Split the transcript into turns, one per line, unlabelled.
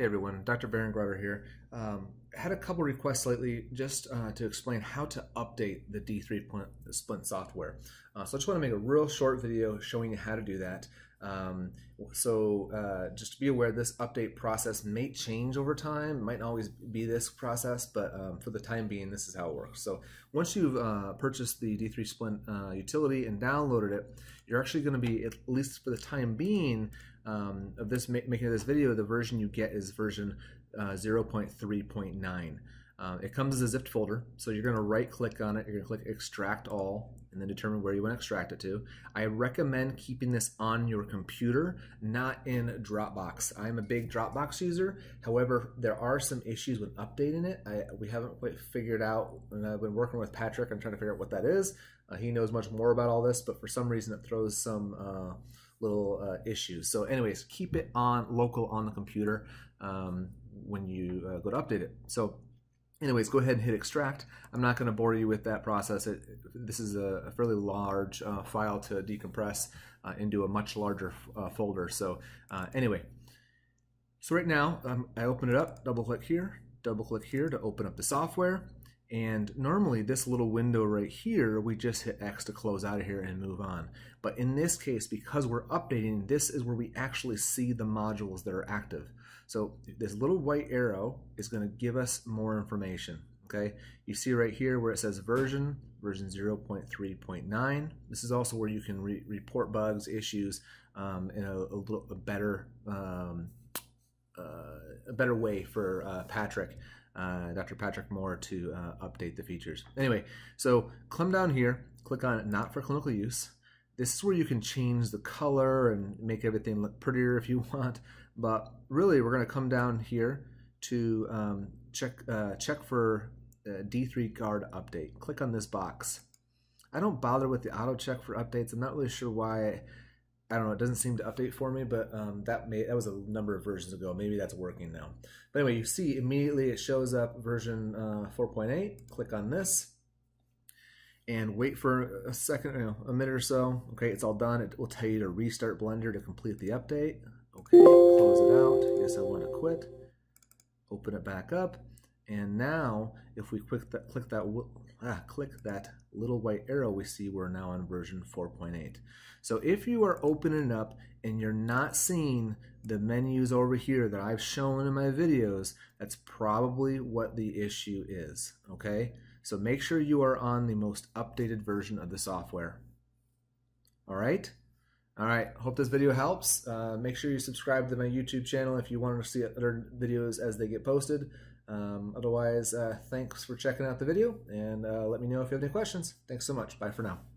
Hey everyone, Dr. Baron Grutter here. Um, had a couple requests lately just uh, to explain how to update the D3 Splint software. Uh, so I just want to make a real short video showing you how to do that. Um, so uh, just be aware, this update process may change over time. Might not always be this process, but um, for the time being, this is how it works. So once you've uh, purchased the D3 Splint uh, utility and downloaded it, you're actually going to be, at least for the time being, um, of this making of this video, the version you get is version uh, 0.3.9. Uh, it comes as a zipped folder, so you're going to right click on it, you're going to click extract all, and then determine where you want to extract it to. I recommend keeping this on your computer, not in Dropbox. I'm a big Dropbox user, however, there are some issues with updating it. I, we haven't quite figured out, and I've been working with Patrick, I'm trying to figure out what that is. Uh, he knows much more about all this, but for some reason it throws some uh, little uh, issues. So anyways, keep it on local on the computer um, when you uh, go to update it. So anyways, go ahead and hit extract. I'm not going to bore you with that process. It, this is a, fairly large uh, file to decompress uh, into a much larger uh, folder. So uh, anyway, so right now um, I open it up, double click here, double click here to open up the software. And normally this little window right here, we just hit X to close out of here and move on. But in this case, because we're updating, this is where we actually see the modules that are active. So this little white arrow is gonna give us more information, okay? You see right here where it says version, version 0.3.9. This is also where you can re report bugs, issues um, in a, a, little a better, um, uh, a better way for uh, Patrick uh, Dr. Patrick Moore to uh, update the features. Anyway, so come down here, click on not for clinical use. This is where you can change the color and make everything look prettier if you want. But really, we're going to come down here to um, check uh, check for uh, D3 guard update. Click on this box. I don't bother with the auto check for updates. I'm not really sure why I don't know. It doesn't seem to update for me, but um, that may that was a number of versions ago. Maybe that's working now. But anyway, you see immediately it shows up version uh, 4.8. Click on this and wait for a second, you know, a minute or so. Okay, it's all done. It will tell you to restart Blender to complete the update. Okay, close it out. Yes, I want to quit. Open it back up. And now, if we click that, click that, ah, click that little white arrow, we see we're now on version 4.8. So if you are opening up and you're not seeing the menus over here that I've shown in my videos, that's probably what the issue is, okay? So make sure you are on the most updated version of the software. All right? All right, hope this video helps. Uh, make sure you subscribe to my YouTube channel if you want to see other videos as they get posted. Um, otherwise, uh, thanks for checking out the video, and uh, let me know if you have any questions. Thanks so much. Bye for now.